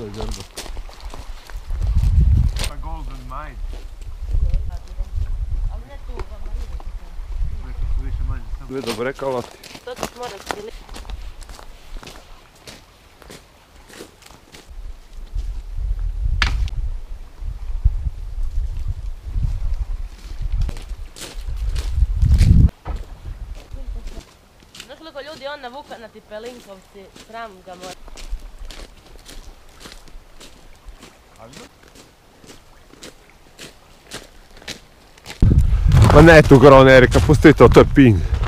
to je grdo. Pa Golden Mine. Manje samo. Dve dobrekalati. To ti mora stili. Znaš koliko ljudi on navuka na ti pelinkovci, sram ga mora. Ma ne tu, Cron Eric, ha postato a tappini.